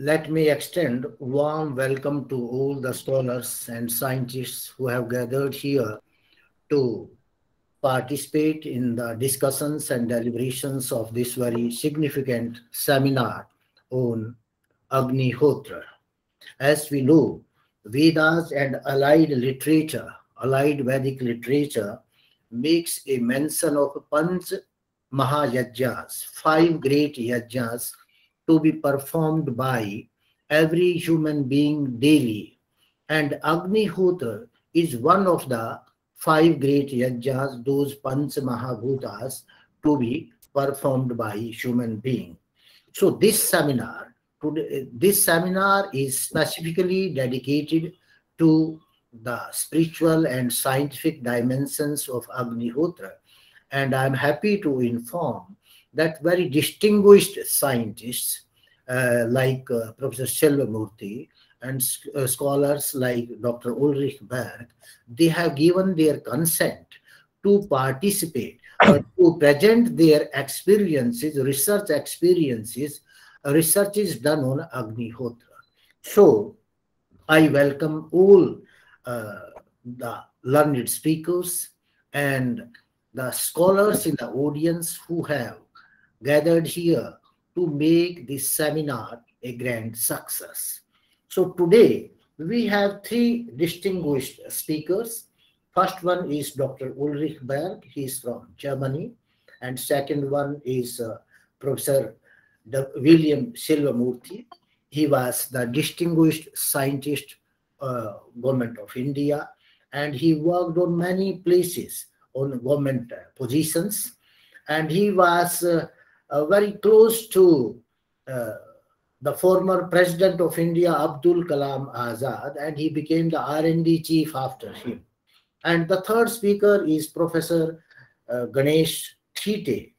let me extend warm welcome to all the scholars and scientists who have gathered here to participate in the discussions and deliberations of this very significant seminar on Agnihotra. As we know, Vedas and allied literature, allied Vedic literature, makes a mention of Panch Mahayajnas, five great yajnas to be performed by every human being daily. And Agni Agnihotra is one of the five great yajnas, those Panch Mahabhutas, to be performed by human being. So this seminar, today, this seminar is specifically dedicated to the spiritual and scientific dimensions of Agnihotra. And I'm happy to inform that very distinguished scientists like uh, Professor Selva and uh, scholars like Dr. Ulrich Berg, they have given their consent to participate or to present their experiences, research experiences. Research is done on Agnihotra. So I welcome all uh, the learned speakers and the scholars in the audience who have gathered here to make this seminar a grand success. So today we have three distinguished speakers. First one is Dr. Ulrich Berg, he is from Germany. And second one is uh, Professor William Selvamurthy. He was the distinguished scientist uh, government of India, and he worked on many places on government uh, positions, and he was uh, very close to the former president of India, Abdul Kalam Azad, and he became the R&D chief after him. And the third speaker is Professor uh, Ganesh Thite,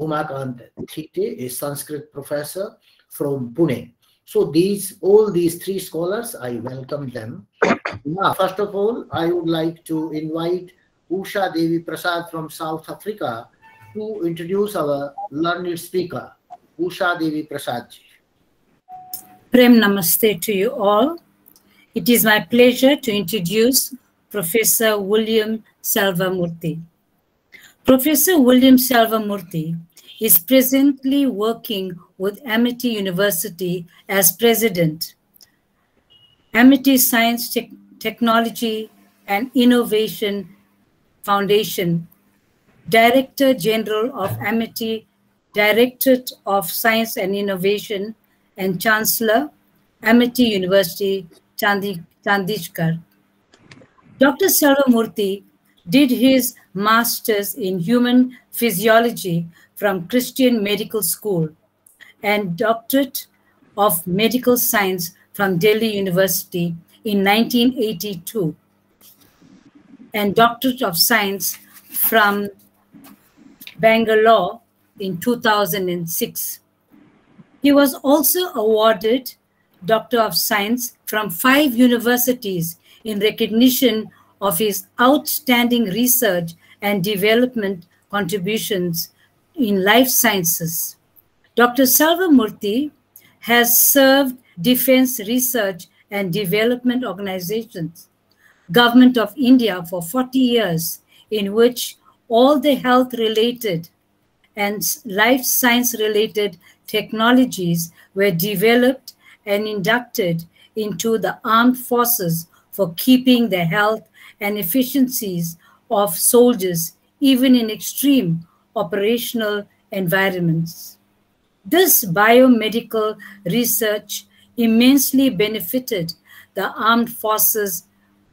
Umakant Thite, a Sanskrit professor from Pune. So these all these three scholars, I welcome them. now, first of all, I would like to invite Usha Devi Prasad from South Africa to introduce our learned speaker, Usha Devi Prasad. Prem Namaste to you all. It is my pleasure to introduce Professor William Selvamurthy. Professor William Selvamurthy is presently working with Amity University as president. Amity Science Te Technology and Innovation Foundation, Director General of Amity, Directorate of Science and Innovation, and Chancellor, Amity University, Chandi, Chandigarh. Dr. Selvamurthy did his master's in human physiology from Christian Medical School and doctorate of medical science from Delhi University in 1982 and doctorate of science from Bangalore in 2006. He was also awarded Doctor of Science from five universities in recognition of his outstanding research and development contributions in life sciences. Dr. Selvamurthy has served defense research and development organizations, government of India for 40 years, in which all the health related and life science related technologies were developed and inducted into the armed forces for keeping the health and efficiencies of soldiers even in extreme operational environments. This biomedical research immensely benefited the armed forces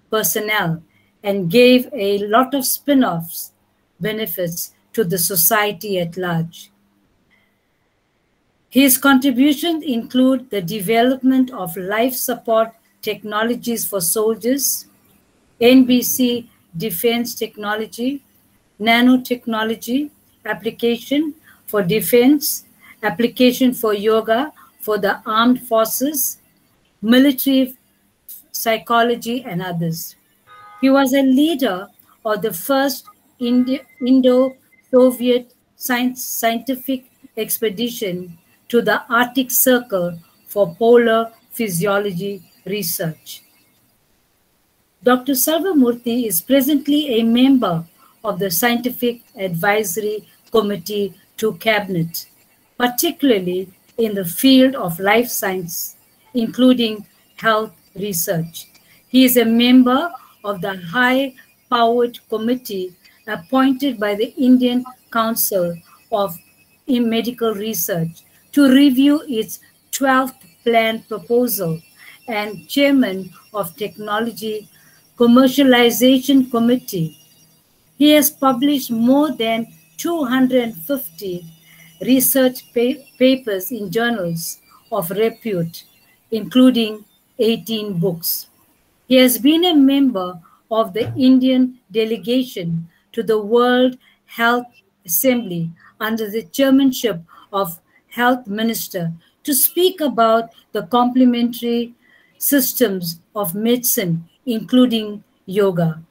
personnel and gave a lot of spin offs benefits to the society at large. His contributions include the development of life support technologies for soldiers, NBC defense technology, nanotechnology, application for defense, application for yoga for the armed forces, military psychology, and others. He was a leader of the first Indo Soviet scientific expedition to the Arctic Circle for polar physiology research. Dr. Selvamurthy is presently a member of the Scientific Advisory Committee to Cabinet, particularly in the field of life science, including health research. He is a member of the High Powered Committee appointed by the Indian Council of Medical Research to review its 12th plan proposal and chairman of Technology Commercialization Committee. He has published more than 250 research pa papers in journals of repute, including 18 books. He has been a member of the Indian delegation to the World Health Assembly under the chairmanship of Health Minister to speak about the complementary systems of medicine, including yoga.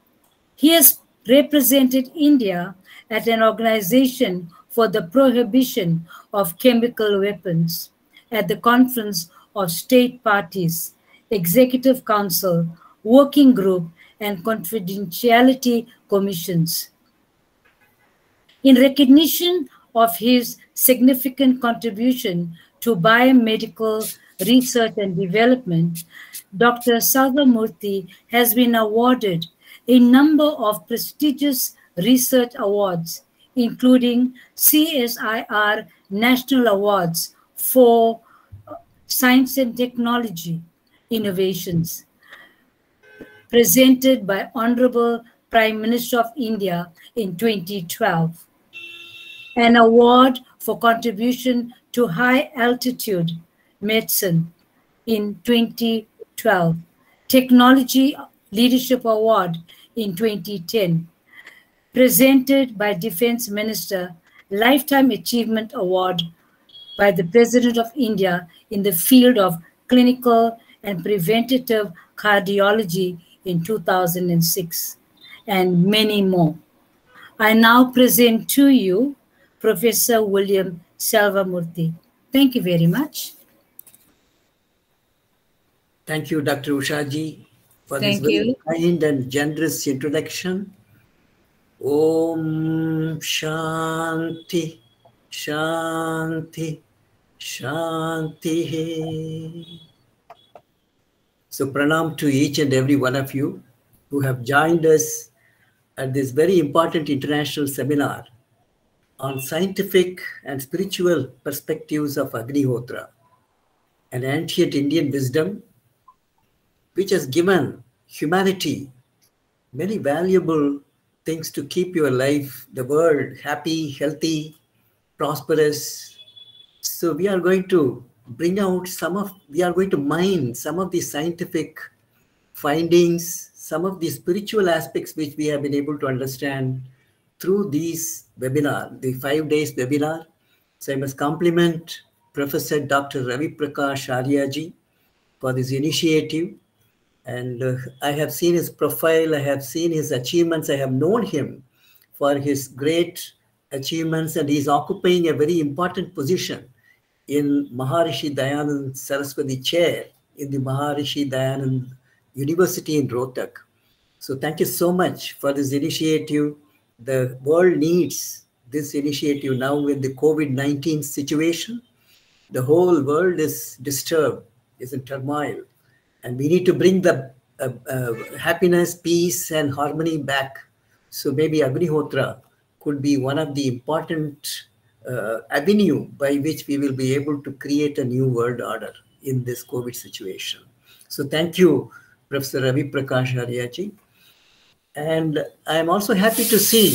He has represented India at an organization for the prohibition of chemical weapons at the Conference of State Parties, Executive Council, Working Group, and Confidentiality Commissions. In recognition of his significant contribution to biomedical research and development, Dr. Selvamurthy has been awarded a number of prestigious research awards, including CSIR National Awards for Science and Technology Innovations, presented by Honorable Prime Minister of India in 2012. An award for contribution to high altitude medicine in 2012. Technology Leadership Award in 2010. Presented by Defense Minister, Lifetime Achievement Award by the President of India in the field of clinical and preventative cardiology in 2006, and many more. I now present to you Professor William Selvamurthy. Thank you very much. Thank you, Dr. Ushaji, for Thank this very you. kind and generous introduction. Om Shanti, Shanti, Shanti. So, pranam to each and every one of you who have joined us at this very important international seminar on scientific and spiritual perspectives of Agnihotra, an ancient Indian wisdom which has given humanity many valuable things to keep your life, the world happy, healthy, prosperous. So we are going to bring out some of, we are going to mine some of the scientific findings, some of the spiritual aspects which we have been able to understand through these webinar, the five days webinar. So I must compliment Professor Dr. Ravi Prakash Aryaji for this initiative. And uh, I have seen his profile, I have seen his achievements, I have known him for his great achievements, and he's occupying a very important position in Maharishi Dayanand Saraswati Chair in the Maharishi Dayanand University in Rohtak. So thank you so much for this initiative. The world needs this initiative now with the COVID-19 situation. The whole world is disturbed, is in turmoil, and we need to bring the uh, uh, happiness, peace, and harmony back. So maybe Agnihotra could be one of the important uh, avenue by which we will be able to create a new world order in this COVID situation. So thank you, Professor Ravi Prakash Aryaji. And I'm also happy to see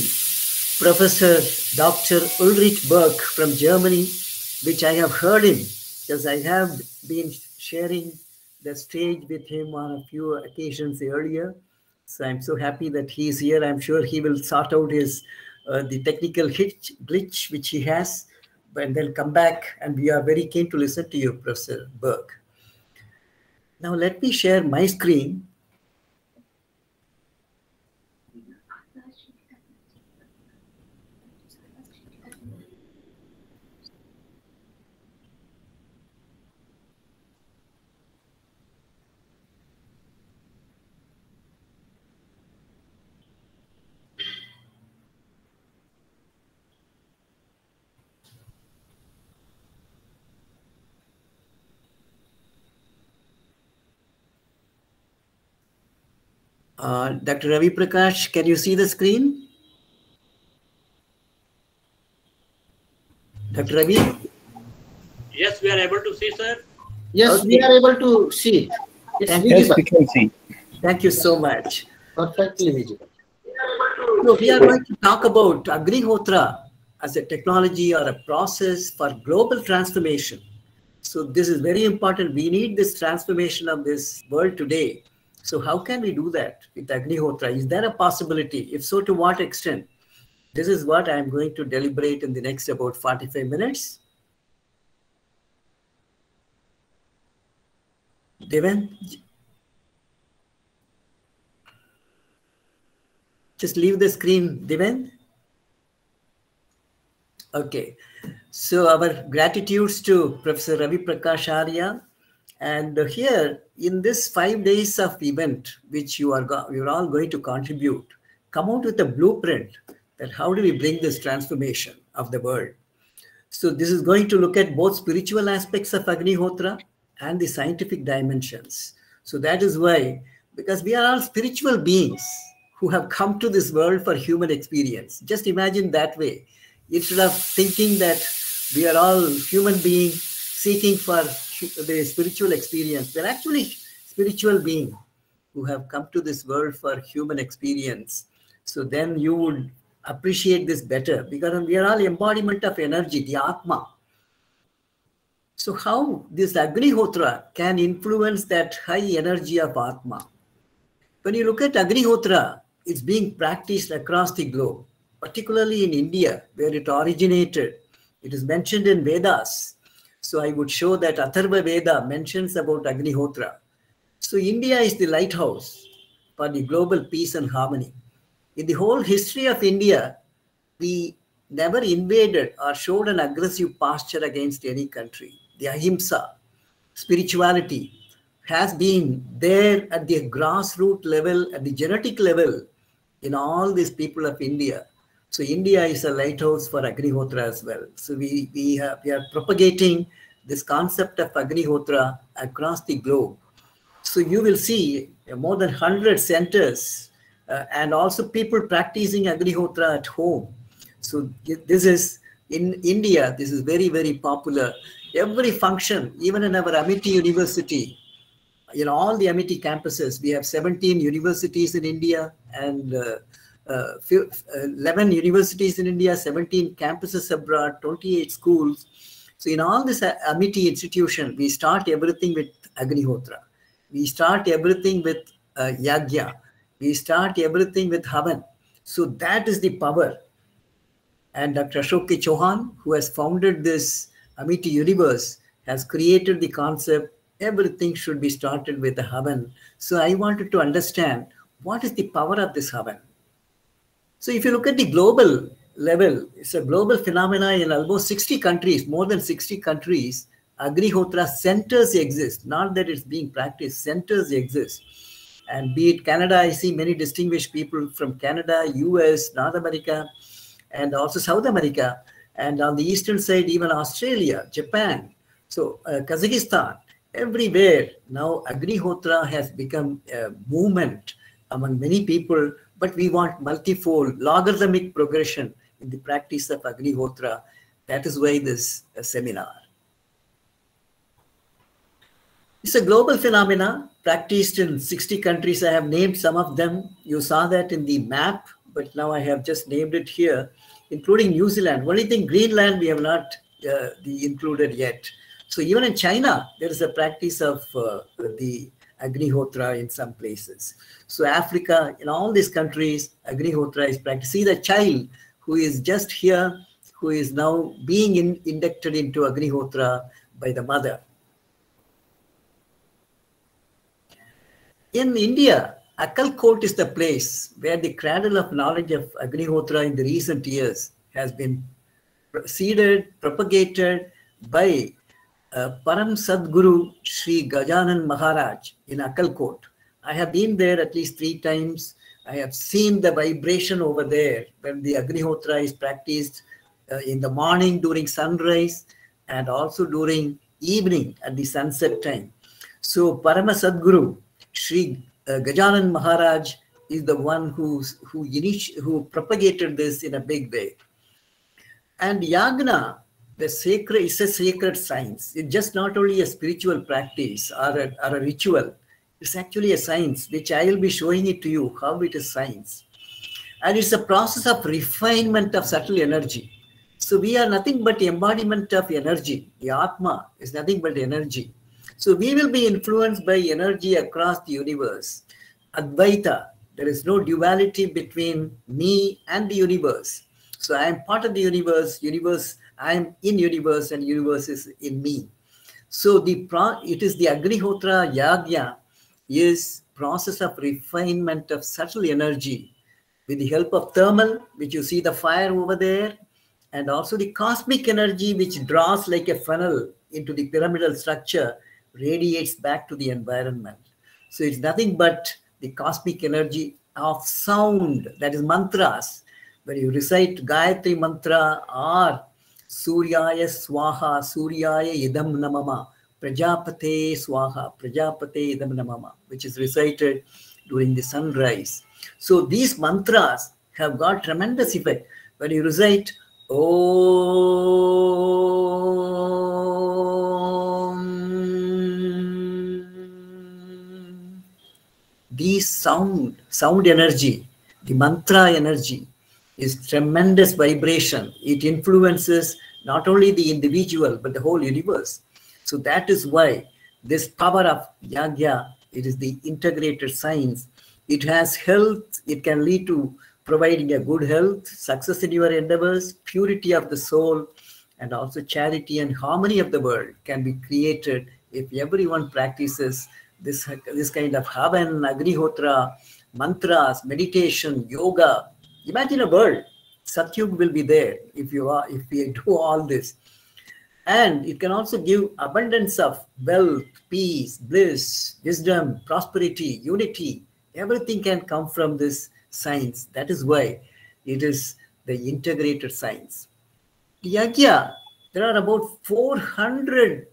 Professor Dr. Ulrich Berg from Germany, which I have heard him because I have been sharing the stage with him on a few occasions earlier. So I'm so happy that he's here. I'm sure he will sort out his uh, the technical hitch, glitch which he has, and then come back. And we are very keen to listen to you, Professor Berg. Now let me share my screen. Uh, Dr. Ravi Prakash, can you see the screen? Dr. Ravi? Yes, we are able to see, sir. Yes, Okay. we are able to see. It's Thank Yes, visible. we can see. Thank you so much. Perfectly visible. So we are going to talk about Agnihotra as a technology or a process for global transformation. So this is very important. We need this transformation of this world today. So how can we do that with Agnihotra? Is there a possibility? If so, to what extent? This is what I'm going to deliberate in the next about 45 minutes. Deven, just leave the screen, Deven. Okay, so our gratitudes to Professor Ravi Prakash Arya. And here, in this five days of event, which you are you're all going to contribute, come out with a blueprint that how do we bring this transformation of the world. So this is going to look at both spiritual aspects of Agnihotra and the scientific dimensions. So that is why, because we are all spiritual beings who have come to this world for human experience. Just imagine that way. Instead of thinking that we are all human beings seeking for the spiritual experience. They're actually spiritual beings who have come to this world for human experience. So then you would appreciate this better because we are all embodiment of energy, the Atma. So how this Agnihotra can influence that high energy of Atma? When you look at Agnihotra, it's being practiced across the globe, particularly in India, where it originated. It is mentioned in Vedas. So I would show that Atharva Veda mentions about Agnihotra. So India is the lighthouse for the global peace and harmony. In the whole history of India, we never invaded or showed an aggressive posture against any country. The ahimsa, spirituality, has been there at the grassroots level, at the genetic level, in all these people of India. So India is a lighthouse for Agnihotra as well. So we we have we are propagating this concept of Agnihotra across the globe. So you will see more than 100 centers uh, and also people practicing Agnihotra at home. So this is in India, this is very, very popular. Every function, even in our Amity University, in all the Amity campuses, we have 17 universities in India and uh, uh, 11 universities in India, 17 campuses abroad, 28 schools. So in all this Amity institution, we start everything with Agnihotra. We start everything with uh, Yagya. We start everything with Havan. So that is the power. And Dr. Ashok Chauhan, who has founded this Amity universe, has created the concept everything should be started with a Havan. So I wanted to understand what is the power of this Havan. So if you look at the global level, it's a global phenomenon in almost 60 countries, more than 60 countries. Agnihotra centers exist, not that it's being practiced, centers exist. And be it Canada, I see many distinguished people from Canada, US, North America, and also South America. And on the eastern side, even Australia, Japan, so uh, Kazakhstan, everywhere now Agnihotra has become a movement among many people, but we want multifold logarithmic progression in the practice of Agnihotra. That is why this uh, seminar. It's a global phenomena practiced in 60 countries. I have named some of them. You saw that in the map, but now I have just named it here, including New Zealand. Only thing Greenland we have not uh, included yet. So even in China, there is a practice of uh, the Agnihotra in some places. So Africa, in all these countries, Agnihotra is practiced. See the child who is just here, who is now being in, inducted into Agnihotra by the mother. In India, Akalkot is the place where the cradle of knowledge of Agnihotra in the recent years has been seeded, propagated by uh, Param Sadguru Sri Gajanan Maharaj in Akalkot. I have been there at least three times. I have seen the vibration over there when the Agnihotra is practiced uh, in the morning during sunrise and also during evening at the sunset time. So Parama Sadguru Sri uh, Gajanan Maharaj is the one who's, who, initi- who propagated this in a big way. And yagna, the sacred, is a sacred science. It's just not only a spiritual practice or a, or a ritual. It's actually a science, which I will be showing it to you how it is science. And it's a process of refinement of subtle energy. So we are nothing but embodiment of energy. The Atma is nothing but energy. So we will be influenced by energy across the universe. Advaita, there is no duality between me and the universe. So I am part of the universe, universe, I am in universe and universe is in me. So the it is the Agnihotra Yagya is process of refinement of subtle energy with the help of thermal, which you see the fire over there, and also the cosmic energy which draws like a funnel into the pyramidal structure radiates back to the environment. So it's nothing but the cosmic energy of sound, that is mantras. When you recite Gayatri mantra or Suryaya Swaha, Suryaya Idam Namama, Prajapate Swaha, Prajapate Idam Namama, which is recited during the sunrise. So these mantras have got tremendous effect. When you recite Om, these sound, sound energy, the mantra energy is tremendous vibration. It influences not only the individual, but the whole universe. So that is why this power of Yagya, it is the integrated science. It has health, it can lead to providing a good health, success in your endeavors, purity of the soul, and also charity and harmony of the world can be created if everyone practices this, this kind of Havan, Agnihotra, mantras, meditation, yoga. Imagine a world. Satyug will be there if you are if we do all this. And it can also give abundance of wealth, peace, bliss, wisdom, prosperity, unity. Everything can come from this science. That is why it is the integrated science. Yagya, there are about 400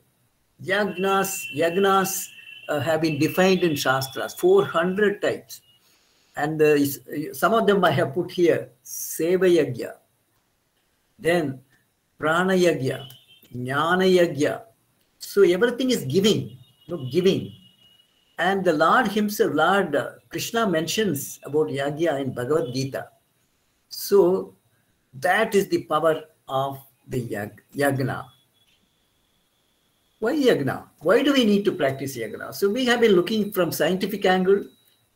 yagnas, yagnas uh, have been defined in Shastras, 400 types. And uh, some of them I have put here, Seva Yagya, then Prana Yagya, Jnana Yagya. So everything is giving, giving. And the Lord himself, Lord Krishna mentions about Yagya in Bhagavad Gita. So that is the power of the yag, Yagna. Why Yagna? Why do we need to practice Yagna? So we have been looking from scientific angle,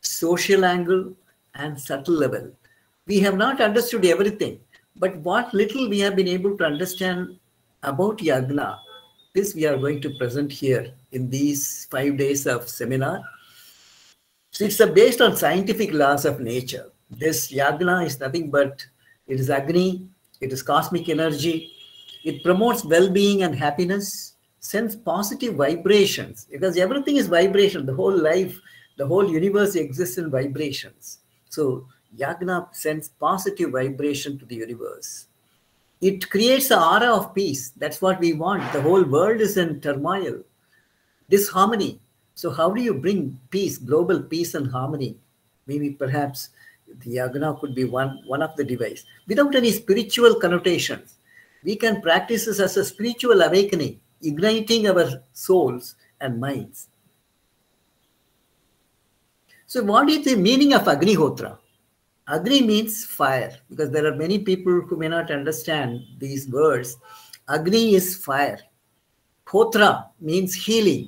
social angle, and subtle level. We have not understood everything, but what little we have been able to understand about Yagna, this we are going to present here in these five days of seminar. So it's based on scientific laws of nature. This Yagna is nothing but it is Agni, it is cosmic energy. It promotes well-being and happiness, sends positive vibrations because everything is vibration. The whole life, the whole universe exists in vibrations. So Yagna sends positive vibration to the universe. It creates an aura of peace. That's what we want. The whole world is in turmoil, disharmony. So how do you bring peace, global peace and harmony? Maybe perhaps the yagna could be one, one of the device. Without any spiritual connotations, we can practice this as a spiritual awakening, igniting our souls and minds. So what is the meaning of Agnihotra? Agni means fire because there are many people who may not understand these words. Agni is fire. Hotra means healing.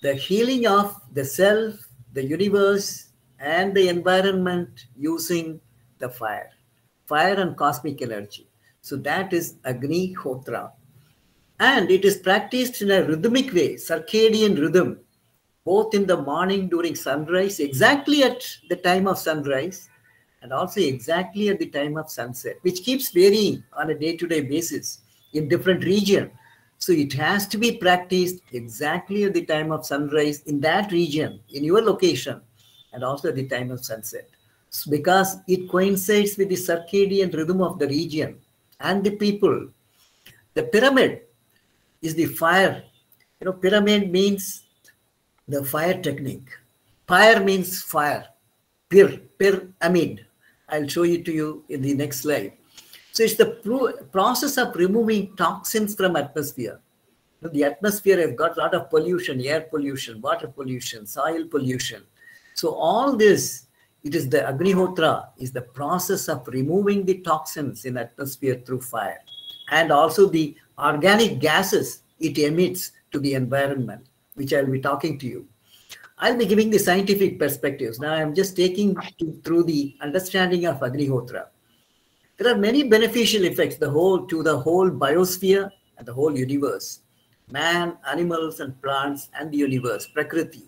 The healing of the self, the universe, and the environment using the fire. Fire and cosmic energy. So that is Agni Hotra. And it is practiced in a rhythmic way, circadian rhythm, both in the morning during sunrise, exactly at the time of sunrise, and also exactly at the time of sunset, which keeps varying on a day-to-day basis in different region. So it has to be practiced exactly at the time of sunrise in that region, in your location, and also at the time of sunset. So because it coincides with the circadian rhythm of the region and the people. The pyramid is the fire. You know, pyramid means the fire technique. Fire means fire. pir, pyramid. I'll show it to you in the next slide. So it's the pro process of removing toxins from atmosphere. The atmosphere have got a lot of pollution, air pollution, water pollution, soil pollution. So all this, it is the Agnihotra, is the process of removing the toxins in atmosphere through fire. And also the organic gases it emits to the environment, which I'll be talking to you. I'll be giving the scientific perspectives. Now I'm just taking through the understanding of Agnihotra. There are many beneficial effects the whole to the whole biosphere and the whole universe. Man, animals and plants and the universe, Prakriti.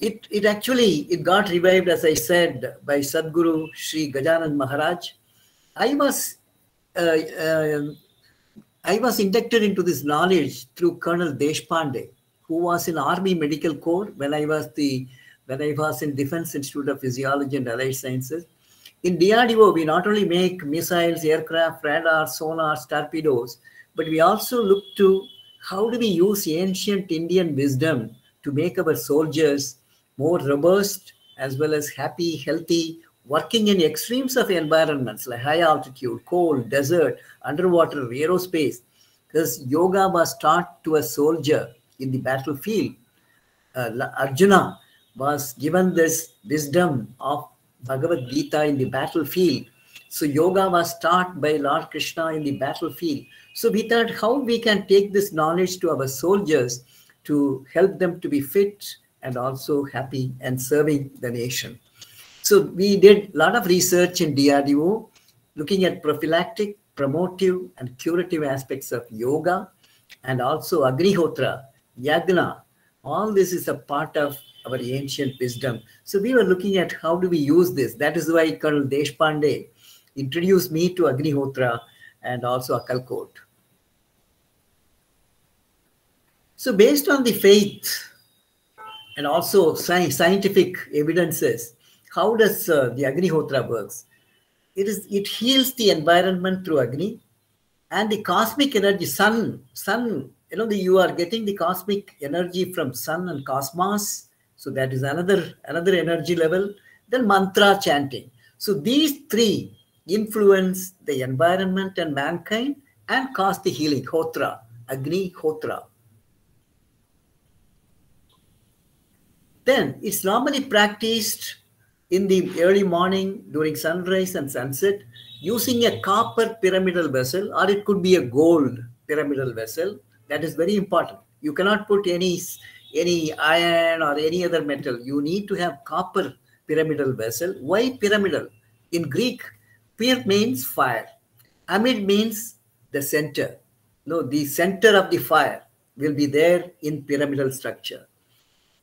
It, it actually it got revived, as I said, by Sadguru Sri Gajanan Maharaj. I was uh, uh, I was inducted into this knowledge through Colonel Deshpande, who was in Army Medical Corps when I was the when I was in Defense Institute of Physiology and Allied Sciences. In DRDO, we not only make missiles, aircraft, radar, sonars, torpedoes, but we also look to how do we use ancient Indian wisdom to make our soldiers more robust as well as happy, healthy, working in extremes of environments like high altitude, cold, desert, underwater, aerospace. Because yoga was taught to a soldier in the battlefield. Uh, Arjuna was given this wisdom of Bhagavad Gita in the battlefield. So yoga was taught by Lord Krishna in the battlefield. So we thought how we can take this knowledge to our soldiers to help them to be fit and also happy and serving the nation. So we did a lot of research in DRDO looking at prophylactic, promotive, and curative aspects of yoga and also Agnihotra, Yagna. All this is a part of our ancient wisdom. So we were looking at how do we use this. That is why Colonel Deshpande introduced me to Agnihotra and also Akkalkot. So based on the faith and also scientific evidences, how does uh, the Agnihotra works? It is it heals the environment through Agni and the cosmic energy, sun, sun, you know, the, you are getting the cosmic energy from sun and cosmos. So that is another, another energy level. Then mantra chanting. So these three influence the environment and mankind and cause the healing, Hotra, Agni Hotra. Then it's normally practiced in the early morning during sunrise and sunset using a copper pyramidal vessel or it could be a gold pyramidal vessel that is very important. You cannot put any any iron or any other metal. You need to have copper pyramidal vessel. Why pyramidal? In greek pyr means fire. Amid means the center. No the center of the fire will be there in pyramidal structure.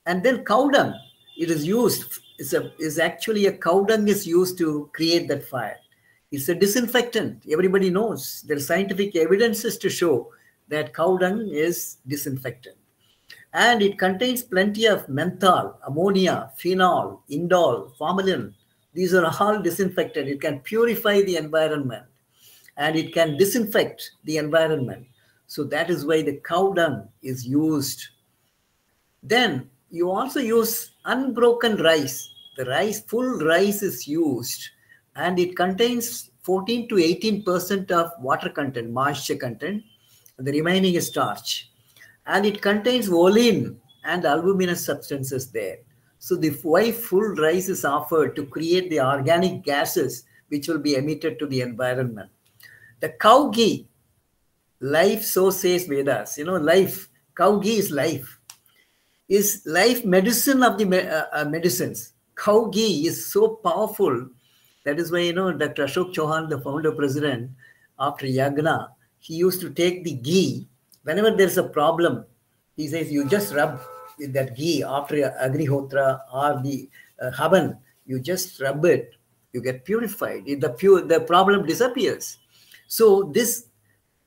And then cow dung it is used is a is actually a cow dung is used to create that fire. It's a disinfectant. Everybody knows. There are scientific evidences to show that cow dung is disinfectant. And it contains plenty of menthol, ammonia, phenol, indole, formalin. These are all disinfectant. It can purify the environment and it can disinfect the environment. So that is why the cow dung is used. Then you also use unbroken rice. The rice, full rice is used and it contains 14 to 18% of water content, moisture content. The remaining is starch. And it contains olein and albuminous substances there. So the why full rice is offered to create the organic gases which will be emitted to the environment. The cow ghee, life so says Vedas, you know, life, cow ghee is life is life medicine of the uh, uh, medicines. Cow ghee is so powerful. That is why, you know, Dr. Ashok Chauhan, the founder president, after Yagna, he used to take the ghee. Whenever there's a problem, he says, you just rub with that ghee after Agnihotra or the uh, Havan, you just rub it, you get purified. The, pure, the problem disappears. So this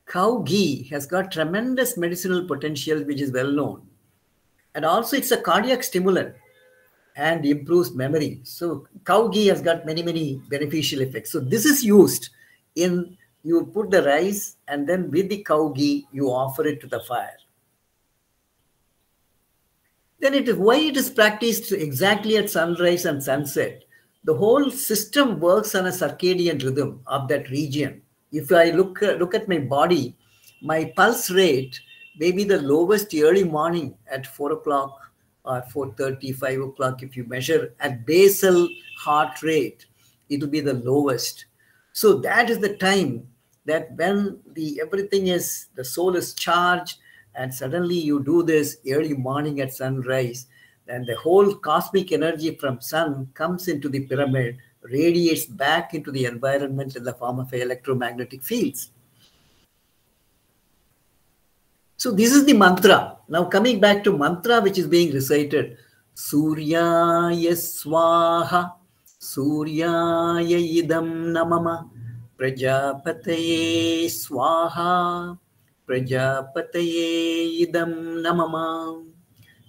cow ghee has got tremendous medicinal potential, which is well known and also it's a cardiac stimulant and improves memory. So cow ghee has got many, many beneficial effects. So this is used in, you put the rice and then with the cow ghee, you offer it to the fire. then it is why it is practiced exactly at sunrise and sunset. The whole system works on a circadian rhythm of that region. If I look, look at my body, my pulse rate may be the lowest early morning at 4 o'clock or 4.30, 5 o'clock. If you measure at basal heart rate, it will be the lowest. So that is the time that when the everything is, the soul is charged and suddenly you do this early morning at sunrise, then the whole cosmic energy from sun comes into the pyramid, radiates back into the environment in the form of electromagnetic fields. So this is the mantra. Now coming back to mantra which is being recited. Suryaya Swaha Suryaya Idam Namama Prajapat स्वाहा, प्रजापतये इदं नमः.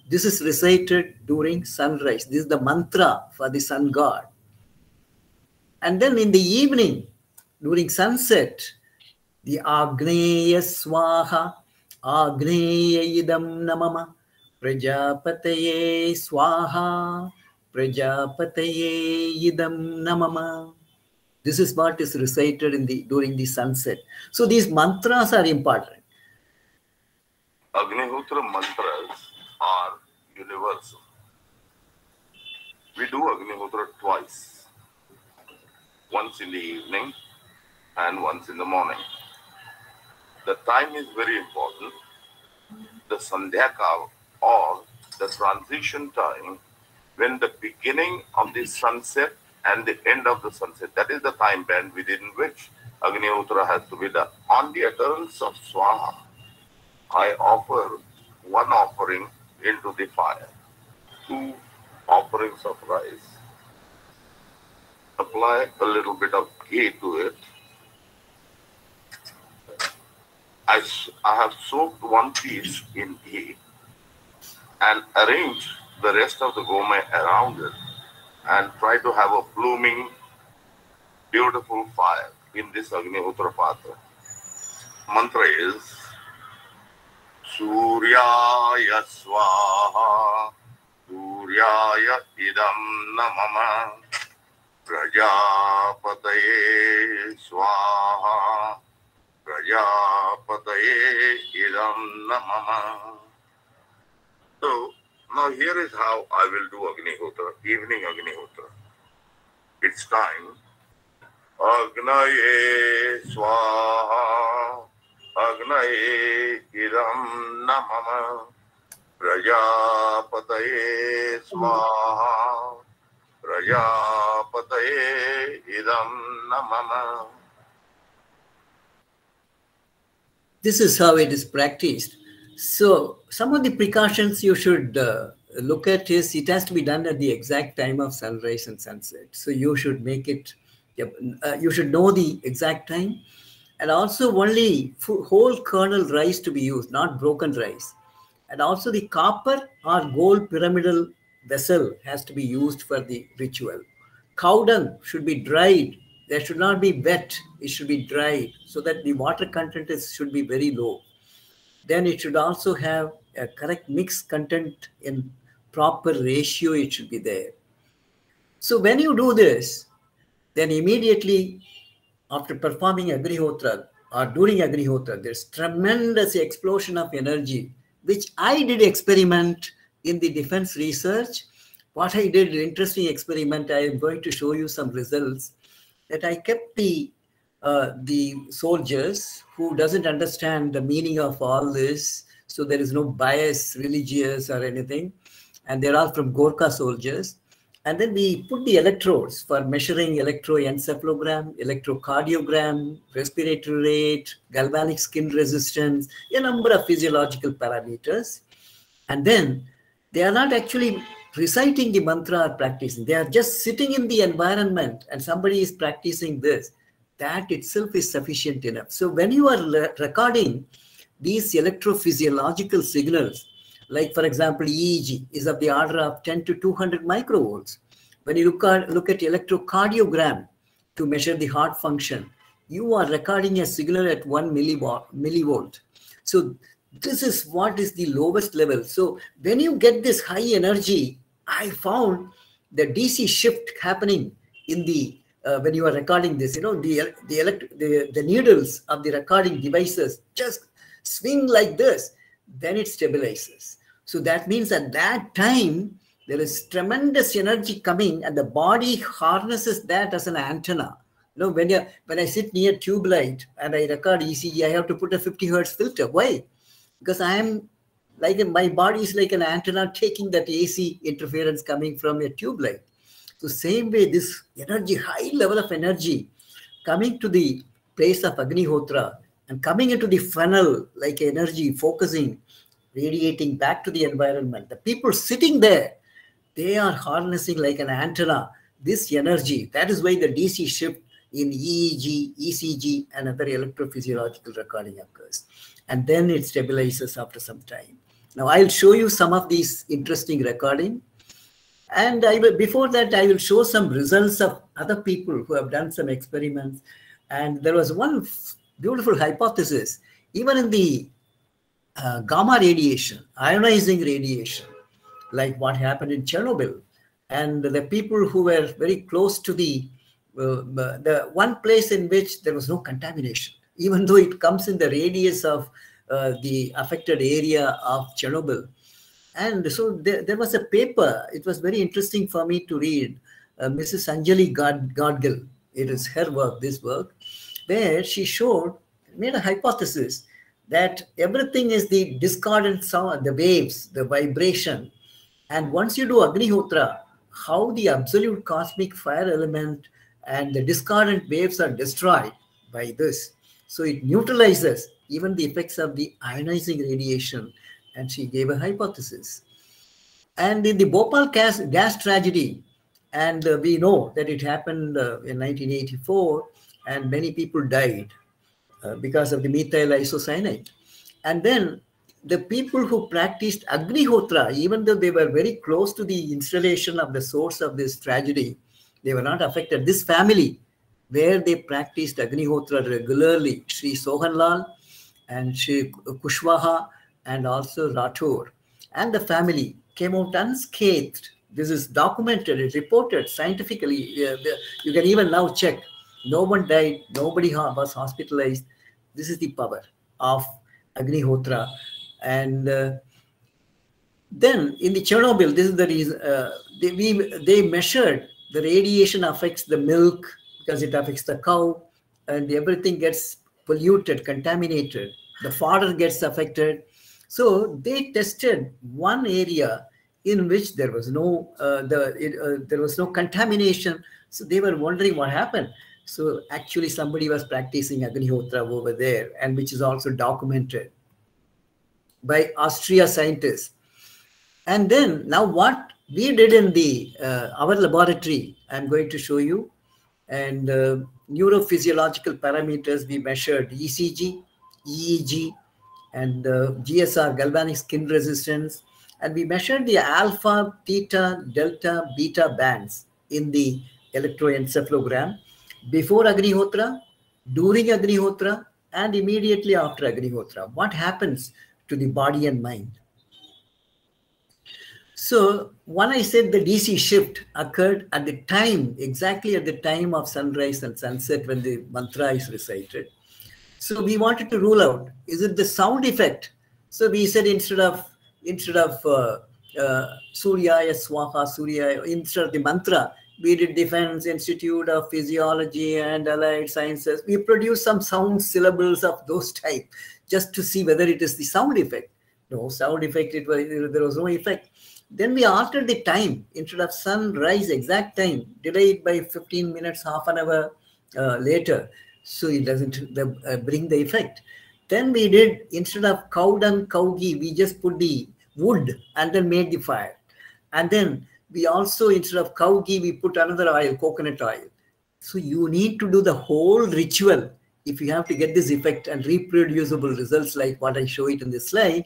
This is recited during sunrise this the mantra for the sun god and then in the evening during sunset the आग्नेय स्वाहा आग्नेय इदं नमः प्रजापतये स्वाहा प्रजापत इदं नमः This is what is recited in the during the sunset. So these mantras are important. Agnihotra mantras are universal. We do Agnihotra twice, once in the evening and once in the morning. The time is very important. The Sandhyaka or the transition time when the beginning of the sunset and the end of the sunset, that is the time band within which Agni Agnihotra has to be done. On the utterance of Swaha, I offer one offering into the fire, two offerings of rice. Apply a little bit of ghee to it. I, I have soaked one piece in ghee and arranged the rest of the gome around it and try to have a blooming, beautiful fire in this Agni Uttarapatra. Mantra is Suryaya Swaha Suryaya Idam Namama Prajapataye Swaha Prajapataye Idam Namama So now here is how I will do Agnihotra, evening Agnihotra. It's time. Agnaye Swaha अग्नये इदं नमः प्रजापतये स्वाहा प्रजापतये idam namama. This is how it is practiced. So some of the precautions you should uh, look at is it has to be done at the exact time of sunrise and sunset. So you should make it, uh, you should know the exact time and also only whole kernel rice to be used, not broken rice. And also the copper or gold pyramidal vessel has to be used for the ritual. Cow dung should be dried. There should not be wet. It should be dried so that the water content is, should be very low. Then it should also have a correct mix content in proper ratio. It should be there. So when you do this, then immediately after performing Agnihotra or during Agnihotra, there's tremendous explosion of energy, which I did experiment in the defense research. What I did, interesting experiment, I am going to show you some results that I kept the uh, the soldiers who doesn't understand the meaning of all this. So there is no bias, religious or anything. And they're all from Gorkha soldiers. And then we put the electrodes for measuring electroencephalogram, electrocardiogram, respiratory rate, galvanic skin resistance, a number of physiological parameters. And then they are not actually reciting the mantra or practicing. They are just sitting in the environment and somebody is practicing this. That itself is sufficient enough. So when you are recording these electrophysiological signals, like for example, EEG is of the order of 10 to 200 microvolts. When you look at, look at electrocardiogram to measure the heart function, you are recording a signal at 1 millivolt. millivolt. So this is what is the lowest level. So when you get this high energy, I found the DC shift happening in the uh, when you are recording this, you know, the the, elect- the the needles of the recording devices just swing like this, then it stabilizes. So that means at that time there is tremendous energy coming, and the body harnesses that as an antenna. You know, when you when I sit near tube light and I record ECG, I have to put a 50 hertz filter. Why? Because I am like my body is like an antenna taking that AC interference coming from a tube light. So same way, this energy, high level of energy, coming to the place of Agnihotra and coming into the funnel like energy, focusing, radiating back to the environment. The people sitting there, they are harnessing like an antenna this energy. That is why the DC shift in EEG, ECG, and other electrophysiological recording occurs. And then it stabilizes after some time. Now I'll show you some of these interesting recording. And I will, before that, I will show some results of other people who have done some experiments. And there was one beautiful hypothesis, even in the uh, gamma radiation, ionizing radiation, like what happened in Chernobyl. And the people who were very close to the, uh, the one place in which there was no contamination, even though it comes in the radius of uh, the affected area of Chernobyl. And so there, there, was a paper, it was very interesting for me to read, uh, Mrs. Anjali Gadgil, it is her work, this work, where she showed, made a hypothesis that everything is the discordant sound, the waves, the vibration. And once you do Agnihotra, how the absolute cosmic fire element and the discordant waves are destroyed by this. So it neutralizes even the effects of the ionizing radiation. And she gave a hypothesis. And in the Bhopal gas, gas tragedy, and uh, we know that it happened uh, in 1984, and many people died uh, because of the methyl isocyanate. And then the people who practiced Agnihotra, even though they were very close to the installation of the source of this tragedy, they were not affected. This family, where they practiced Agnihotra regularly, Sri Sohanlal and Sri Kushwaha and also Rathore, and the family came out unscathed. This is documented, it's reported scientifically. You can even now check no one died, nobody was hospitalized. This is the power of Agnihotra. And uh, then in the Chernobyl, this is the reason uh, they, we, they measured the radiation affects the milk because it affects the cow, and everything gets polluted, contaminated. The fodder gets affected. So they tested one area in which there was no uh, the it, uh, there was no contamination. So they were wondering what happened. So actually somebody was practicing Agnihotra over there and which is also documented by Austria scientists. And then now what we did in the uh, our laboratory, I'm going to show you, and uh, neurophysiological parameters we measured ECG, EEG, and GSR, galvanic skin resistance, and we measured the alpha, theta, delta, beta bands in the electroencephalogram before Agnihotra, during Agnihotra, and immediately after Agnihotra. What happens to the body and mind? So when I said the DC shift occurred at the time, exactly at the time of sunrise and sunset when the mantra is recited. So we wanted to rule out, is it the sound effect? So we said instead of instead of uh, uh, Surya Swaha Surya, instead of the mantra, we did Defense Institute of Physiology and Allied Sciences. We produced some sound syllables of those type just to see whether it is the sound effect. No sound effect, it was, there was no effect. Then we altered the time instead of sunrise exact time, delayed by 15 minutes, half an hour uh, later. So it doesn't the, uh, bring the effect. Then we did, instead of cow dung, cow ghee, we just put the wood and then made the fire. And then we also, instead of cow ghee, we put another oil, coconut oil. So you need to do the whole ritual if you have to get this effect and reproducible results like what I show it in this slide,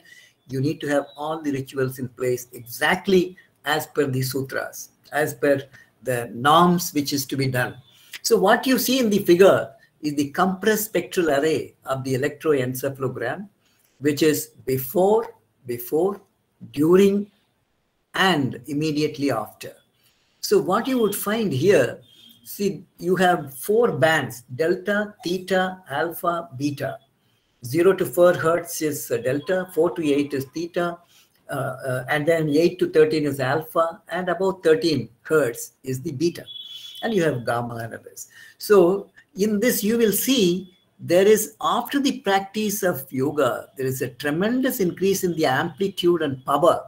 you need to have all the rituals in place exactly as per the sutras, as per the norms which is to be done. So what you see in the figure is the compressed spectral array of the electroencephalogram which is before, before, during, and immediately after. So what you would find here, see, you have four bands, delta, theta, alpha, beta. 0 to 4 hertz is uh, delta, 4 to 8 is theta, uh, uh, and then 8 to 13 is alpha, and about 13 hertz is the beta. And you have gamma and others. So in this, you will see there is, after the practice of yoga, there is a tremendous increase in the amplitude and power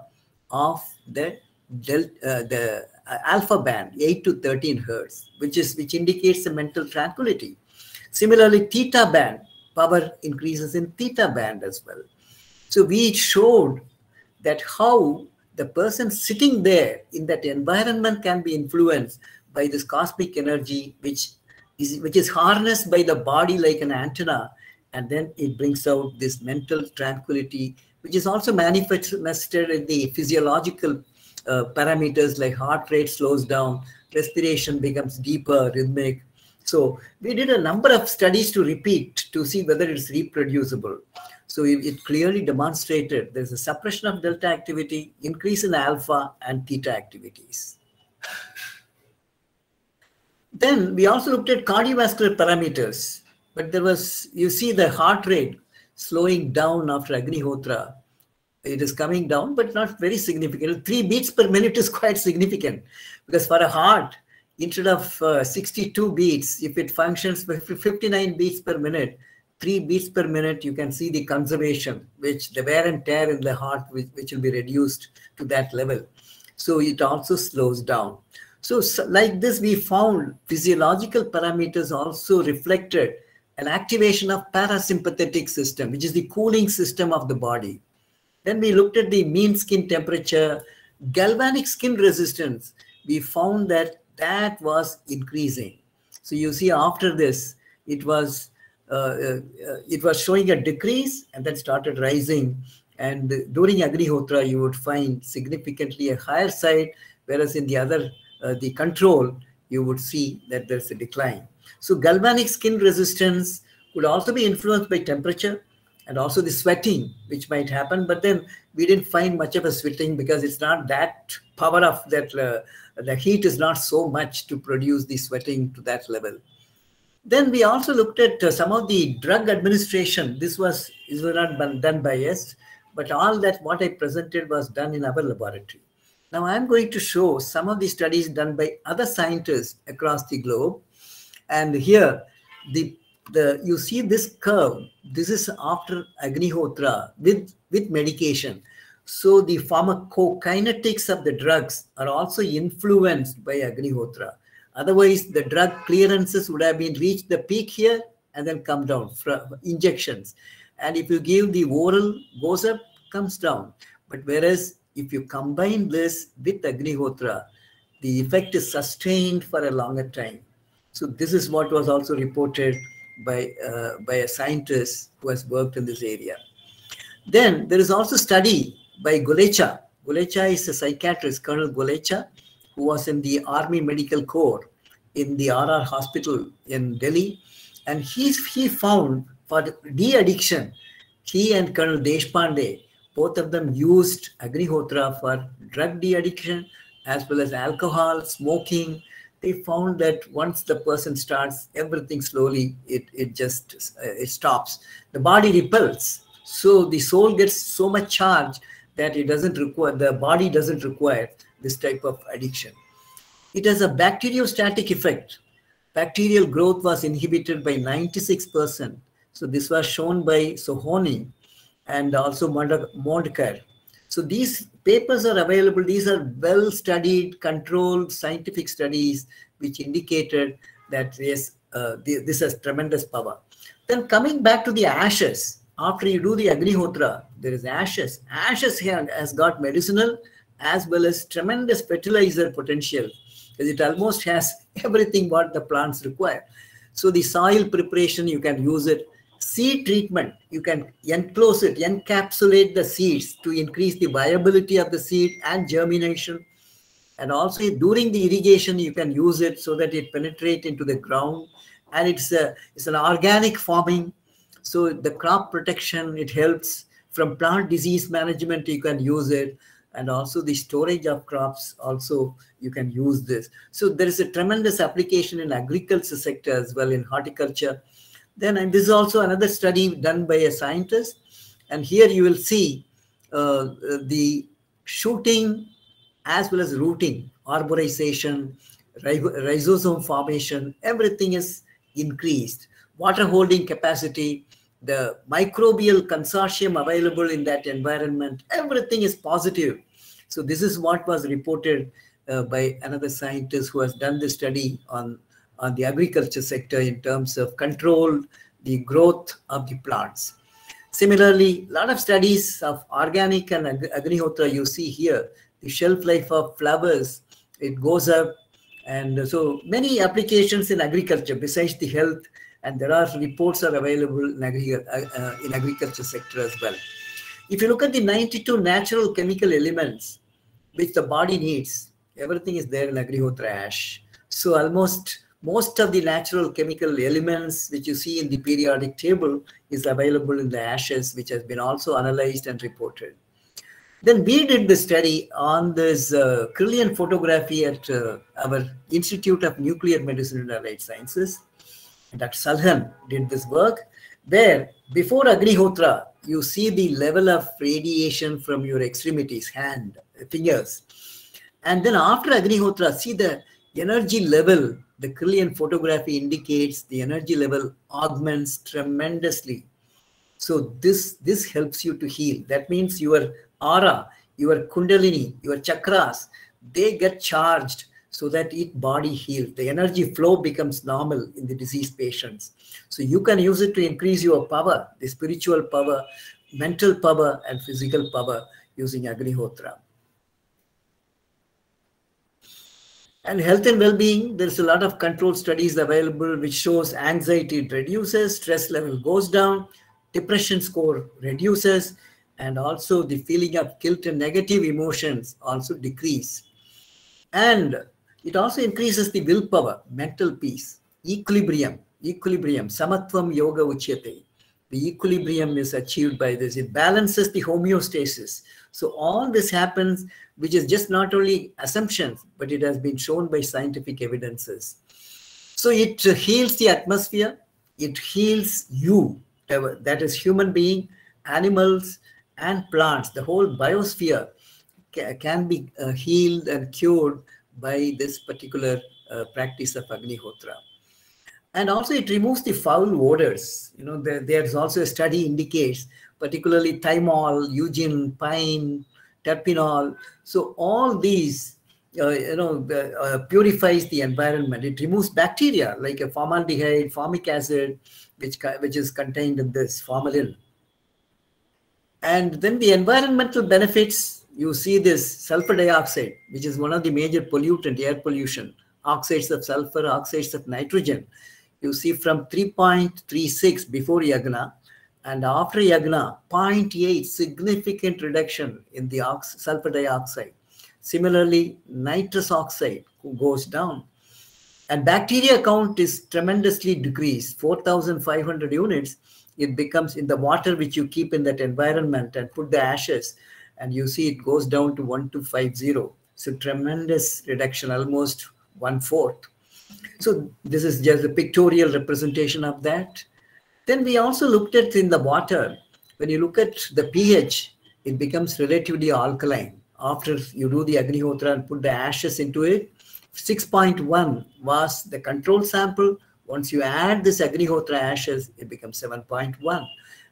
of the, del, uh, the uh, alpha band, 8 to 13 hertz, which is which indicates the mental tranquility. Similarly, theta band, power increases in theta band as well. So we showed that how the person sitting there in that environment can be influenced by this cosmic energy, which which is harnessed by the body like an antenna, and then it brings out this mental tranquility, which is also manifested in the physiological uh, parameters like heart rate slows down, respiration becomes deeper, rhythmic. So we did a number of studies to repeat to see whether it's reproducible. So it, it clearly demonstrated there's a suppression of delta activity, increase in alpha and theta activities. Then we also looked at cardiovascular parameters, but there was, you see the heart rate slowing down after Agnihotra. It is coming down, but not very significant. Three beats per minute is quite significant because for a heart, instead of uh, 62 beats, if it functions with 59 beats per minute, three beats per minute, you can see the conservation, which the wear and tear in the heart, which, which will be reduced to that level. So it also slows down. So, so, like this, we found physiological parameters also reflected an activation of parasympathetic system, which is the cooling system of the body. Then we looked at the mean skin temperature, galvanic skin resistance. We found that that was increasing. So you see after this, it was uh, uh, it was showing a decrease and then started rising. And during Agnihotra, you would find significantly a higher side, whereas in the other uh, the control, you would see that there's a decline. So galvanic skin resistance could also be influenced by temperature and also the sweating, which might happen. But then we didn't find much of a sweating because it's not that power of that, uh, the heat is not so much to produce the sweating to that level. Then we also looked at uh, some of the drug administration. This was, this was not done by us, but all that what I presented was done in our laboratory. Now I'm going to show some of the studies done by other scientists across the globe. And here, the, the you see this curve. This is after Agnihotra with, with medication. So the pharmacokinetics of the drugs are also influenced by Agnihotra. Otherwise, the drug clearances would have been reached the peak here and then come down from injections. And if you give the oral, goes up, comes down. But whereas if you combine this with Agnihotra, the effect is sustained for a longer time. So this is what was also reported by, uh, by a scientist who has worked in this area. Then there is also study by Gulecha. Gulecha is a psychiatrist, Colonel Gulecha, who was in the Army Medical Corps in the RR hospital in Delhi. And he's, he found for de-addiction, he and Colonel Deshpande both of them used Agnihotra for drug de-addiction as well as alcohol, smoking. They found that once the person starts, everything slowly, it, it just uh, it stops. The body repels. So the soul gets so much charge that it doesn't require, the body doesn't require this type of addiction. It has a bacteriostatic effect. Bacterial growth was inhibited by 96%. So this was shown by Sohoni and also Mondkar. So these papers are available. These are well-studied, controlled scientific studies which indicated that yes, uh, this has tremendous power. Then coming back to the ashes, after you do the Agnihotra, there is ashes. Ashes here has got medicinal as well as tremendous fertilizer potential because it almost has everything what the plants require. So the soil preparation, you can use it seed treatment, you can enclose it, encapsulate the seeds to increase the viability of the seed and germination. And also during the irrigation, you can use it so that it penetrates into the ground. And it's, a, it's an organic farming. So the crop protection, it helps from plant disease management, you can use it. And also the storage of crops, also you can use this. So there is a tremendous application in agriculture sector as well in horticulture. Then, and this is also another study done by a scientist. And here you will see uh, the shooting as well as rooting, arborization, rhizosome formation, everything is increased. Water holding capacity, the microbial consortium available in that environment, everything is positive. So this is what was reported uh, by another scientist who has done the study on, on the agriculture sector in terms of control the growth of the plants. Similarly, a lot of studies of organic and ag Agnihotra you see here, the shelf life of flowers, it goes up. And so many applications in agriculture besides the health and there are reports are available in, agri uh, uh, in agriculture sector as well. If you look at the 92 natural chemical elements which the body needs, everything is there in Agnihotra ash. So almost most of the natural chemical elements which you see in the periodic table is available in the ashes, which has been also analyzed and reported. Then we did the study on this uh, Kirlian photography at uh, our Institute of Nuclear Medicine and Allied Sciences. Dr. Salhan did this work where before Agnihotra, you see the level of radiation from your extremities, hand, fingers. And then after Agnihotra, see the energy level, the Kirlian photography indicates the energy level augments tremendously. So this, this helps you to heal. That means your aura, your kundalini, your chakras, they get charged so that it body heals. The energy flow becomes normal in the diseased patients. So you can use it to increase your power, the spiritual power, mental power, and physical power using Agnihotra. And health and well-being, there's a lot of control studies available which shows anxiety reduces, stress level goes down, depression score reduces, and also the feeling of guilt and negative emotions also decrease. And it also increases the willpower, mental peace, equilibrium, equilibrium, samatvam yoga uchyate. The equilibrium is achieved by this. It balances the homeostasis. So all this happens, which is just not only assumptions, but it has been shown by scientific evidences. So it heals the atmosphere. It heals you, that is human being, animals, and plants. The whole biosphere can be uh, healed and cured by this particular uh, practice of Agnihotra. And also it removes the foul odors. You know, there, there's also a study indicates, particularly thymol, eugen, pine, terpenol. So all these, uh, you know, uh, purifies the environment. It removes bacteria like a formaldehyde, formic acid, which, which is contained in this formalin. And then the environmental benefits you see this sulfur dioxide, which is one of the major pollutant, air pollution, oxides of sulfur, oxides of nitrogen. You see from 3.36 before Yagna and after Yagna, 0.8 significant reduction in the sulfur dioxide. Similarly, nitrous oxide goes down. And bacteria count is tremendously decreased, 4,500 units. It becomes in the water which you keep in that environment and put the ashes and you see it goes down to 1250. So tremendous reduction, almost one fourth. So this is just a pictorial representation of that. Then we also looked at in the water, when you look at the pH, it becomes relatively alkaline. After you do the Agnihotra and put the ashes into it, 6.1 was the control sample. Once you add this Agnihotra ashes, it becomes 7.1.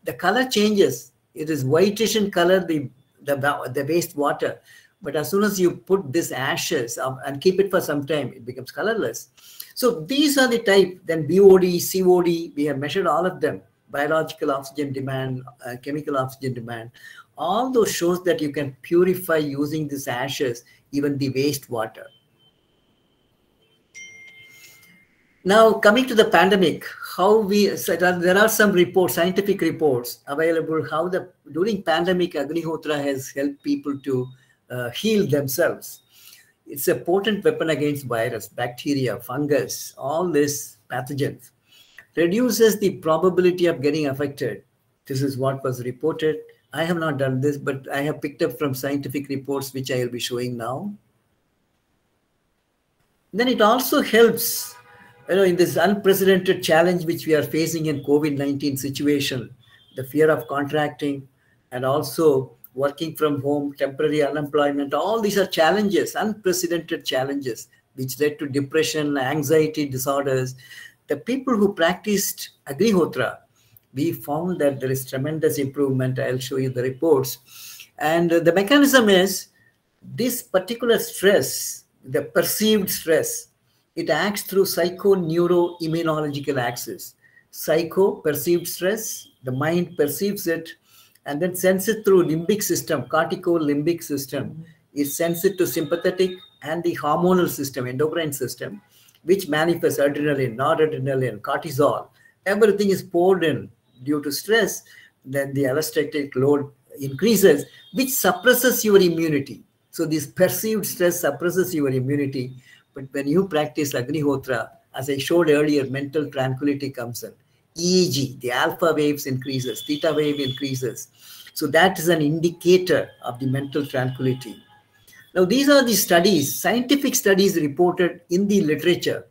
The color changes. It is whitish in color. The the, the waste water. But as soon as you put this ashes um, and keep it for some time, it becomes colorless. So these are the type, then BOD, COD, we have measured all of them, biological oxygen demand, uh, chemical oxygen demand. All those shows that you can purify using these ashes, even the waste water. Now, coming to the pandemic, how we so there are some reports, scientific reports available how the during pandemic Agnihotra has helped people to uh, heal themselves. It's a potent weapon against virus, bacteria, fungus, all these pathogens. Reduces the probability of getting affected. This is what was reported I have not done this, but I have picked up from scientific reports, which I will be showing now. Then it also helps, you know, in this unprecedented challenge which we are facing in COVID-19 situation, the fear of contracting and also working from home, temporary unemployment, all these are challenges, unprecedented challenges, which led to depression, anxiety disorders. The people who practiced Agnihotra, we found that there is tremendous improvement. I'll show you the reports. And the mechanism is this particular stress, the perceived stress, it acts through psycho-neuro-immunological axis. Psycho, perceived stress, the mind perceives it and then sends it through limbic system, cortico-limbic system. Mm-hmm. It sends it to sympathetic and the hormonal system, endocrine system, which manifests adrenaline, noradrenaline, cortisol. Everything is poured in due to stress. Then the allostatic load increases, which suppresses your immunity. So this perceived stress suppresses your immunity. But when you practice Agnihotra, as I showed earlier, mental tranquility comes in. EEG, the alpha waves increases, theta wave increases. So that is an indicator of the mental tranquility. Now, these are the studies, scientific studies reported in the literature.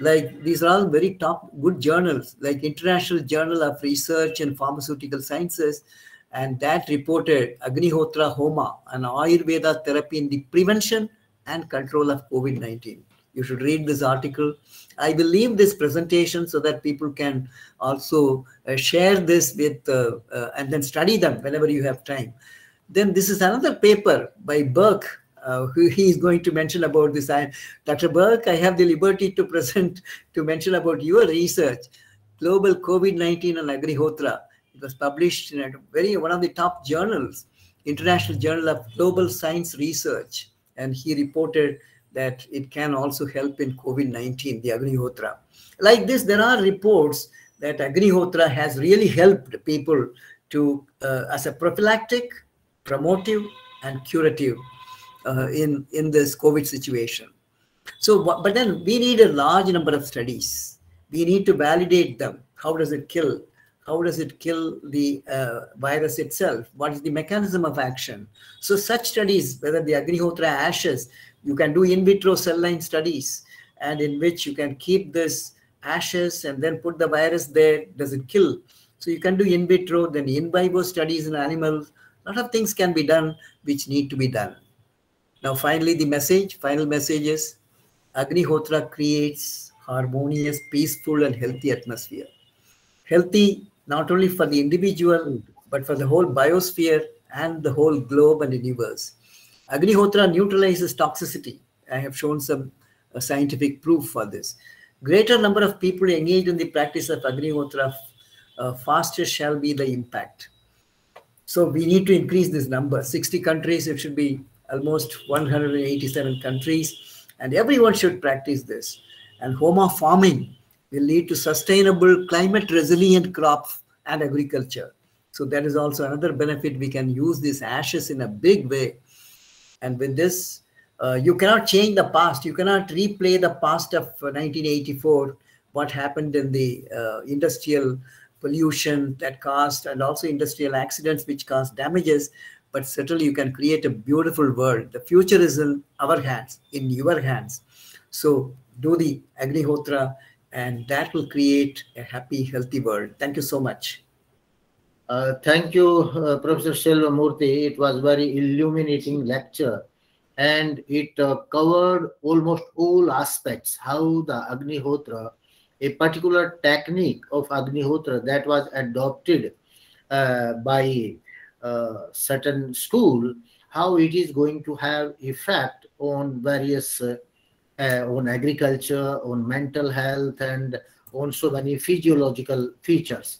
Like these are all very top good journals, like International Journal of Research and Pharmaceutical Sciences, and that reported Agnihotra Homa, an Ayurveda therapy in the prevention and control of COVID-19. You should read this article. I will leave this presentation so that people can also uh, share this with uh, uh, and then study them whenever you have time. Then this is another paper by Berk uh, who he is going to mention about this. I, Dr. Berk, I have the liberty to present, to mention about your research, Global COVID-19 and Agnihotra. It was published in a very, one of the top journals, International Journal of Global Science Research. And he reported that it can also help in COVID-19, the Agnihotra. Like this, there are reports that Agnihotra has really helped people to, uh, as a prophylactic, promotive, and curative uh, in, in this COVID situation. So, but then we need a large number of studies. We need to validate them. How does it kill? How does it kill the uh, virus itself? What is the mechanism of action? So such studies, whether the Agnihotra ashes, you can do in vitro cell line studies and in which you can keep this ashes and then put the virus there. Does it kill? So you can do in vitro, then in vivo studies in animals. A lot of things can be done which need to be done. Now, finally, the message, final message is Agnihotra creates harmonious, peaceful, and healthy atmosphere. Healthy not only for the individual, but for the whole biosphere and the whole globe and universe. Agnihotra neutralizes toxicity. I have shown some uh, scientific proof for this. Greater number of people engaged in the practice of Agnihotra, uh, faster shall be the impact. So we need to increase this number. 60 countries, it should be almost 187 countries, and everyone should practice this. And Homa farming will lead to sustainable climate resilient crops and agriculture. So that is also another benefit. We can use these ashes in a big way. And with this, uh, you cannot change the past. You cannot replay the past of 1984, what happened in the uh, industrial pollution that caused, and also industrial accidents which caused damages but certainly you can create a beautiful world. The future is in our hands, in your hands. So do the Agnihotra, and that will create a happy, healthy world. Thank you so much. Uh, thank you, uh, Professor Selvamurthy. It was very illuminating lecture and it uh, covered almost all aspects, how the Agnihotra, a particular technique of Agnihotra that was adopted uh, by uh, certain school, how it is going to have effect on various, on agriculture, on mental health, and on so many physiological features.